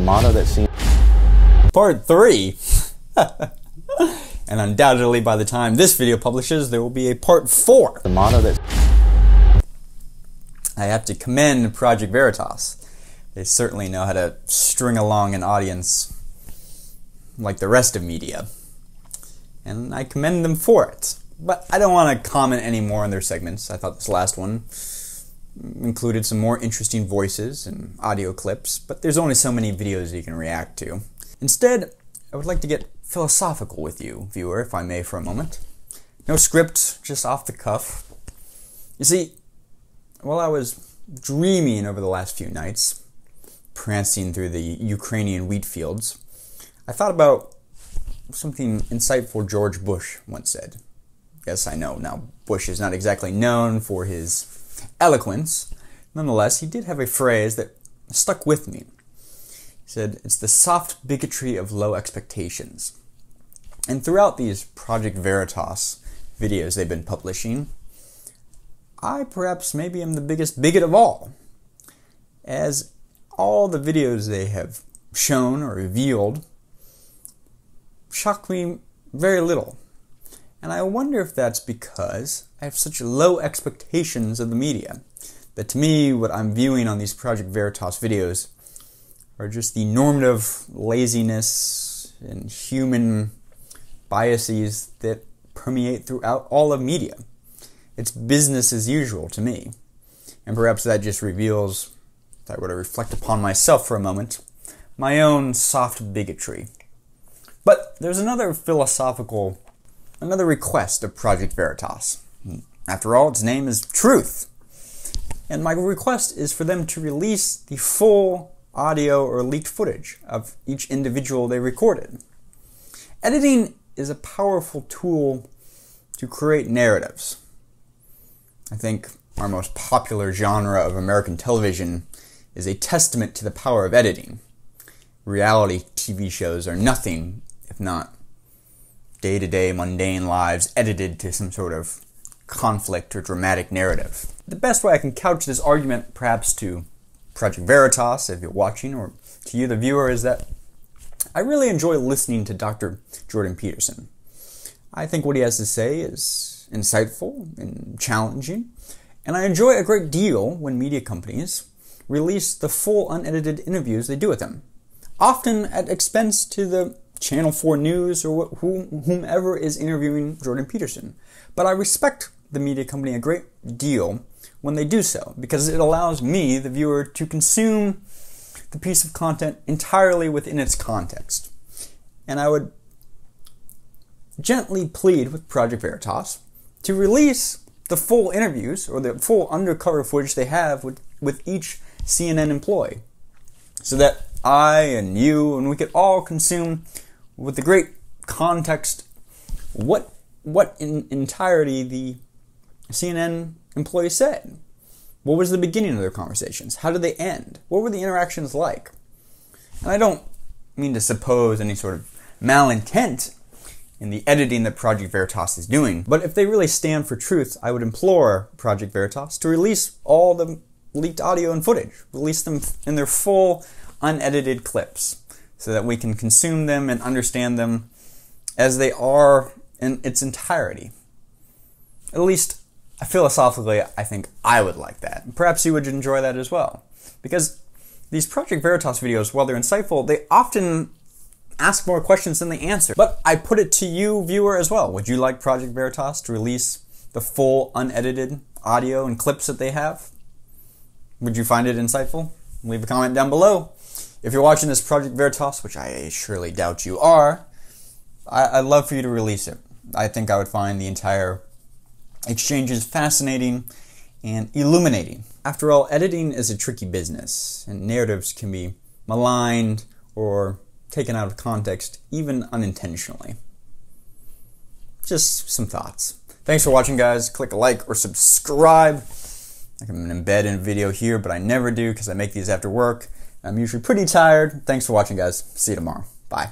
The motto that seems. Part 3! and undoubtedly by the time this video publishes, there will be a part 4. The motto that. I have to commend Project Veritas. They certainly know how to string along an audience like the rest of media. And I commend them for it. But I don't want to comment any more on their segments. I thought this last one included some more interesting voices and audio clips, but there's only so many videos you can react to. Instead, I would like to get philosophical with you, viewer, if I may, for a moment. No script, just off the cuff. You see, while I was dreaming over the last few nights, prancing through the Ukrainian wheat fields, I thought about something insightful George Bush once said. Yes, I know. Now, Bush is not exactly known for his eloquence. Nonetheless, he did have a phrase that stuck with me. He said, It's the soft bigotry of low expectations. And throughout these Project Veritas videos they've been publishing, I perhaps maybe am the biggest bigot of all, as all the videos they have shown or revealed shock me very little. And I wonder if that's because I have such low expectations of the media. That to me, what I'm viewing on these Project Veritas videos are just the normative laziness and human biases that permeate throughout all of media. It's business as usual to me. And perhaps that just reveals, if I were to reflect upon myself for a moment, my own soft bigotry. But there's another philosophical, another request of Project Veritas. After all, its name is Truth. And my request is for them to release the full audio or leaked footage of each individual they recorded. Editing is a powerful tool to create narratives. I think our most popular genre of American television is a testament to the power of editing. Reality TV shows are nothing if not day to day mundane lives edited to some sort of conflict or dramatic narrative. The best way I can couch this argument, perhaps to Project Veritas, if you're watching, or to you, the viewer, is that I really enjoy listening to Dr. Jordan Peterson. I think what he has to say is insightful and challenging, and I enjoy a great deal when media companies release the full unedited interviews they do with him, often at expense to the Channel 4 News or whomever is interviewing Jordan Peterson. But I respect the media company a great deal when they do so because it allows me, the viewer, to consume the piece of content entirely within its context. And I would gently plead with Project Veritas to release the full interviews or the full undercover footage they have with, with each CNN employee so that I and you and we could all consume with the great context what what in entirety the CNN employee said. What was the beginning of their conversations? How did they end? What were the interactions like? And I don't mean to suppose any sort of malintent in the editing that Project Veritas is doing, but if they really stand for truth, I would implore Project Veritas to release all the leaked audio and footage, release them in their full, unedited clips so that we can consume them and understand them as they are in its entirety. At least philosophically, I think I would like that. Perhaps you would enjoy that as well. Because these Project Veritas videos, while they're insightful, they often ask more questions than they answer. But I put it to you, viewer, as well. Would you like Project Veritas to release the full unedited audio and clips that they have? Would you find it insightful? Leave a comment down below. If you're watching this Project Veritas, which I surely doubt you are, I, would love for you to release it. I think I would find the entire exchanges fascinating and illuminating. After all, editing is a tricky business, and narratives can be maligned or taken out of context, even unintentionally. Just some thoughts. Thanks for watching, guys. Click a like or subscribe. I can embed in a video here, but I never do because I make these after work. I'm usually pretty tired. Thanks for watching, guys. See you tomorrow. Bye.